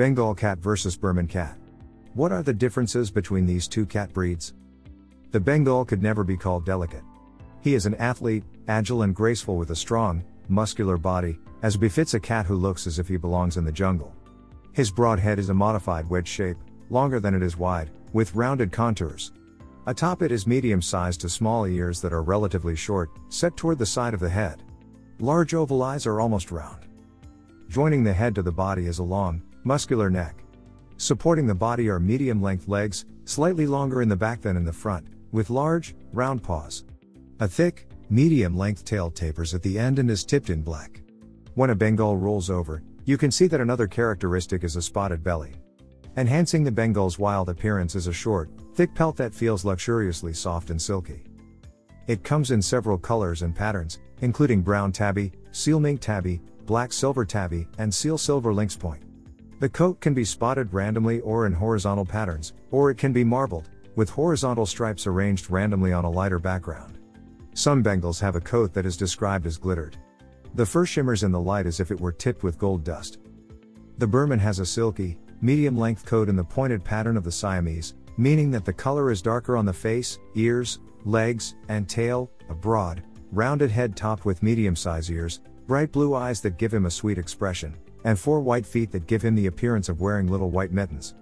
Bengal cat versus Birman cat. What are the differences between these two cat breeds? The Bengal could never be called delicate. He is an athlete, agile and graceful with a strong, muscular body, as befits a cat who looks as if he belongs in the jungle. His broad head is a modified wedge shape, longer than it is wide, with rounded contours. Atop it is medium sized to small ears that are relatively short, set toward the side of the head. Large oval eyes are almost round. Joining the head to the body is a long, muscular neck. Supporting the body are medium length legs, slightly longer in the back than in the front, with large, round paws. A thick, medium length tail tapers at the end and is tipped in black. When a Bengal rolls over, you can see that another characteristic is a spotted belly. Enhancing the Bengal's wild appearance is a short, thick pelt that feels luxuriously soft and silky. It comes in several colors and patterns, including brown tabby, seal mink tabby, black silver tabby, and seal silver lynx point. The coat can be spotted randomly or in horizontal patterns, or it can be marbled, with horizontal stripes arranged randomly on a lighter background. Some Bengals have a coat that is described as glittered. The fur shimmers in the light as if it were tipped with gold dust. The Birman has a silky, medium length coat in the pointed pattern of the Siamese, meaning that the color is darker on the face, ears, legs, and tail, a broad, rounded head topped with medium sized ears, bright blue eyes that give him a sweet expression, and four white feet that give him the appearance of wearing little white mittens.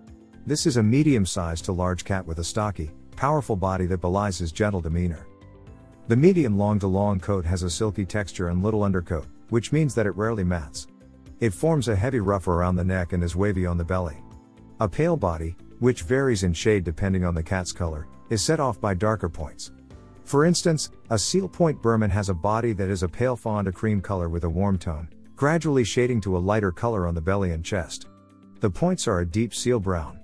This is a medium sized to large cat with a stocky, powerful body that belies his gentle demeanor. The medium long to long coat has a silky texture and little undercoat, which means that it rarely mats. It forms a heavy ruff around the neck and is wavy on the belly. A pale body, which varies in shade depending on the cat's color, is set off by darker points. For instance, a seal point Birman has a body that is a pale fawn to cream color with a warm tone, gradually shading to a lighter color on the belly and chest. The points are a deep seal brown.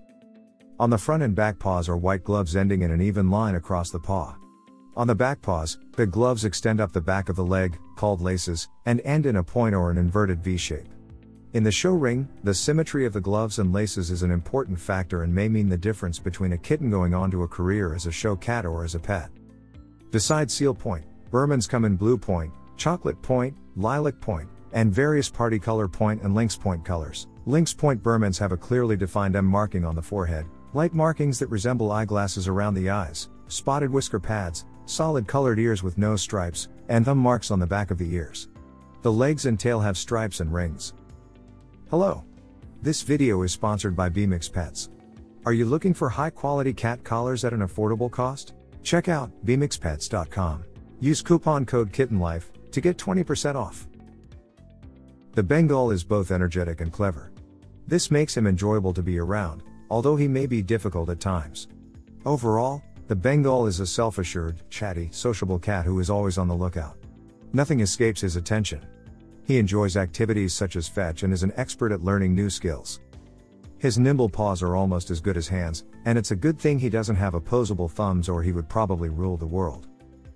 On the front and back paws are white gloves ending in an even line across the paw. On the back paws, the gloves extend up the back of the leg, called laces, and end in a point or an inverted V shape. In the show ring, the symmetry of the gloves and laces is an important factor and may mean the difference between a kitten going on to a career as a show cat or as a pet. Besides seal point, Birmans come in blue point, chocolate point, lilac point, and various parti color point and lynx point colors. Lynx point Birmans have a clearly defined M marking on the forehead, light markings that resemble eyeglasses around the eyes, spotted whisker pads, solid colored ears with no stripes, and thumb marks on the back of the ears. The legs and tail have stripes and rings. Hello. This video is sponsored by Bemix Pets. Are you looking for high quality cat collars at an affordable cost? Check out bemixpets.com. Use coupon code KittenLife to get 20% off. The Bengal is both energetic and clever. This makes him enjoyable to be around, although he may be difficult at times. Overall, the Bengal is a self assured, chatty, sociable cat who is always on the lookout. Nothing escapes his attention. He enjoys activities such as fetch and is an expert at learning new skills. His nimble paws are almost as good as hands, and it's a good thing he doesn't have opposable thumbs or he would probably rule the world.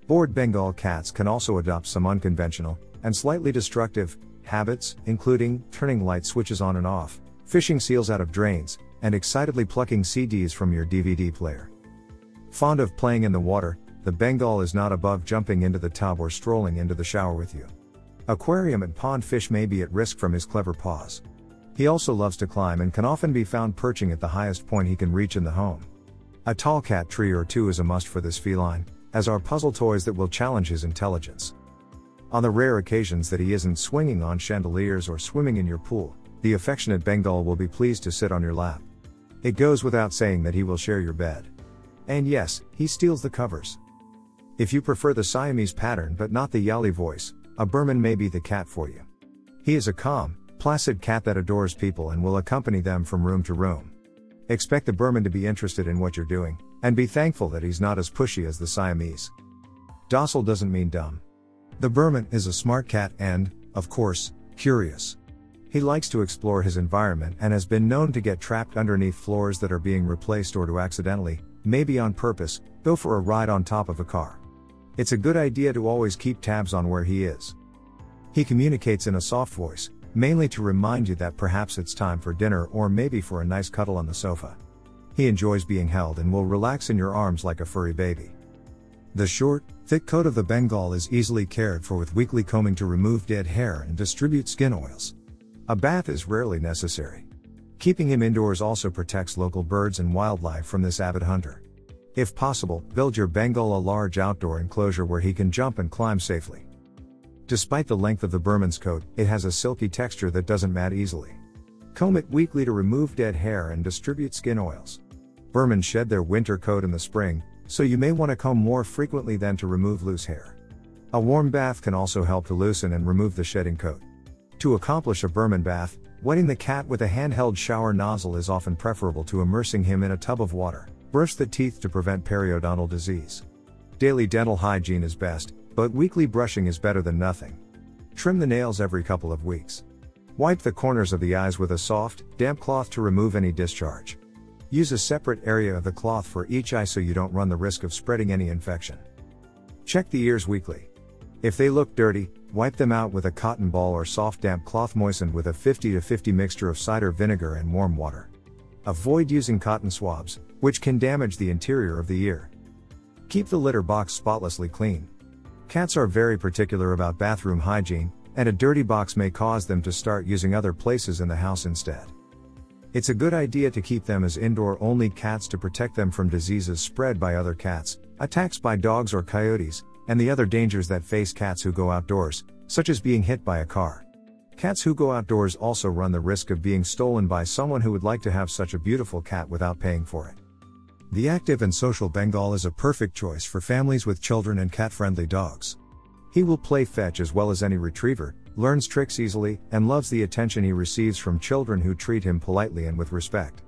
Bored Bengal cats can also adopt some unconventional, and slightly destructive, habits, including turning light switches on and off, fishing seals out of drains, and excitedly plucking CDs from your DVD player. Fond of playing in the water, the Bengal is not above jumping into the tub or strolling into the shower with you. Aquarium and pond fish may be at risk from his clever paws. He also loves to climb and can often be found perching at the highest point he can reach in the home. A tall cat tree or two is a must for this feline, as are puzzle toys that will challenge his intelligence. On the rare occasions that he isn't swinging on chandeliers or swimming in your pool, the affectionate Bengal will be pleased to sit on your lap. It goes without saying that he will share your bed. And yes, he steals the covers. If you prefer the Siamese pattern but not the Yali voice, a Birman may be the cat for you. He is a calm, placid cat that adores people and will accompany them from room to room. Expect the Birman to be interested in what you're doing, and be thankful that he's not as pushy as the Siamese. Docile doesn't mean dumb. The Birman is a smart cat and, of course, curious. He likes to explore his environment and has been known to get trapped underneath floors that are being replaced or to accidentally, maybe on purpose, go for a ride on top of a car. It's a good idea to always keep tabs on where he is. He communicates in a soft voice, mainly to remind you that perhaps it's time for dinner or maybe for a nice cuddle on the sofa. He enjoys being held and will relax in your arms like a furry baby. The short, thick coat of the Bengal is easily cared for with weekly combing to remove dead hair and distribute skin oils. A bath is rarely necessary. Keeping him indoors also protects local birds and wildlife from this avid hunter. If possible, build your Bengal a large outdoor enclosure where he can jump and climb safely. Despite the length of the Birman's coat, it has a silky texture that doesn't mat easily. Comb it weekly to remove dead hair and distribute skin oils. Birman shed their winter coat in the spring, so you may want to comb more frequently than to remove loose hair. A warm bath can also help to loosen and remove the shedding coat. To accomplish a Birman bath, wetting the cat with a handheld shower nozzle is often preferable to immersing him in a tub of water. Brush the teeth to prevent periodontal disease. Daily dental hygiene is best, but weekly brushing is better than nothing. Trim the nails every couple of weeks. Wipe the corners of the eyes with a soft, damp cloth to remove any discharge. Use a separate area of the cloth for each eye so you don't run the risk of spreading any infection. Check the ears weekly. If they look dirty, wipe them out with a cotton ball or soft damp cloth moistened with a 50 to 50 mixture of cider vinegar and warm water. Avoid using cotton swabs, which can damage the interior of the ear. Keep the litter box spotlessly clean. Cats are very particular about bathroom hygiene, and a dirty box may cause them to start using other places in the house instead. It's a good idea to keep them as indoor only cats to protect them from diseases spread by other cats, attacks by dogs or coyotes, and the other dangers that face cats who go outdoors, such as being hit by a car. Cats who go outdoors also run the risk of being stolen by someone who would like to have such a beautiful cat without paying for it. The active and social Bengal is a perfect choice for families with children and cat friendly dogs. He will play fetch as well as any retriever, learns tricks easily, and loves the attention he receives from children who treat him politely and with respect.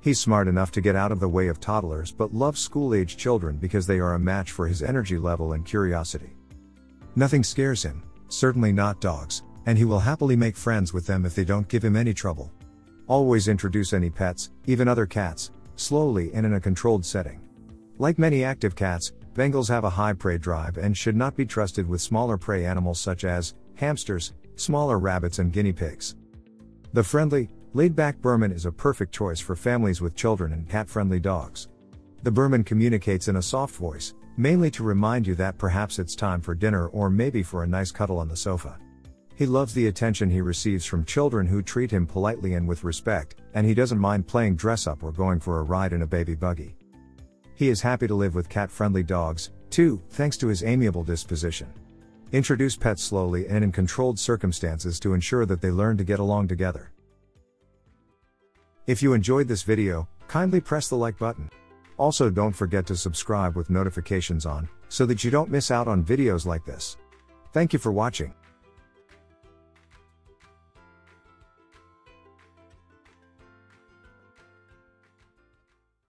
He's smart enough to get out of the way of toddlers but loves school age children because they are a match for his energy level and curiosity. Nothing scares him, certainly not dogs, and he will happily make friends with them if they don't give him any trouble. Always introduce any pets, even other cats, slowly and in a controlled setting. Like many active cats, Bengals have a high prey drive and should not be trusted with smaller prey animals such as hamsters, smaller rabbits, and guinea pigs. The friendly, Laid back Birman is a perfect choice for families with children and cat friendly dogs. The Birman communicates in a soft voice, mainly to remind you that perhaps it's time for dinner or maybe for a nice cuddle on the sofa. He loves the attention he receives from children who treat him politely and with respect, and he doesn't mind playing dress up or going for a ride in a baby buggy. He is happy to live with cat friendly dogs, too, thanks to his amiable disposition. Introduce pets slowly and in controlled circumstances to ensure that they learn to get along together. If you enjoyed this video, kindly press the like button. Also don't forget to subscribe with notifications on, so that you don't miss out on videos like this. Thank you for watching.